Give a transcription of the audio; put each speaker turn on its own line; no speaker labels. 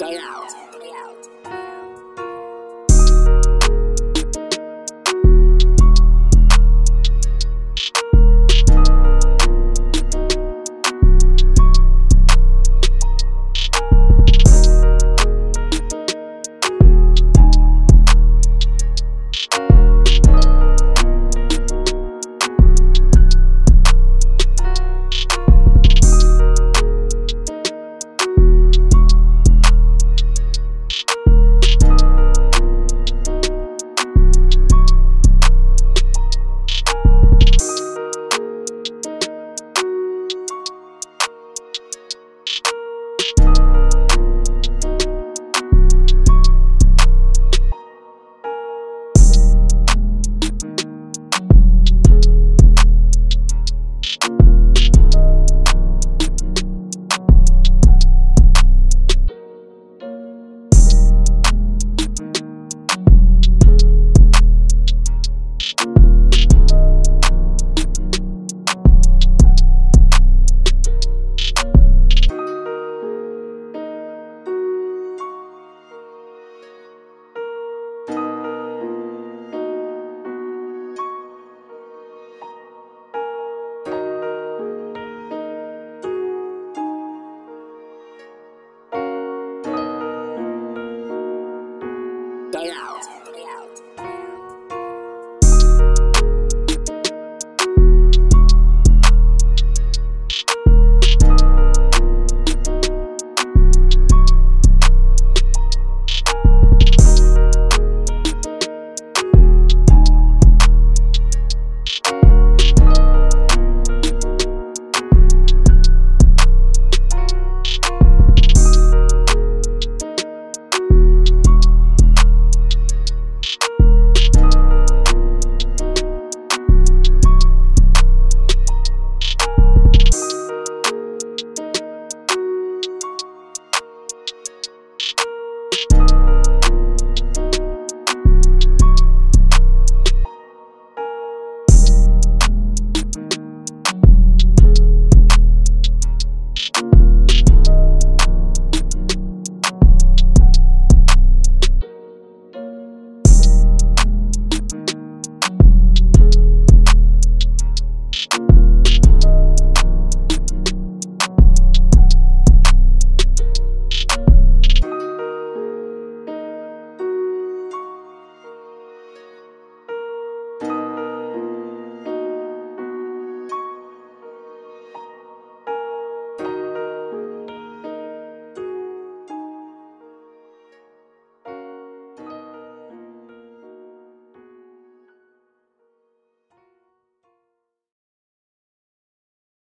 day out. day out.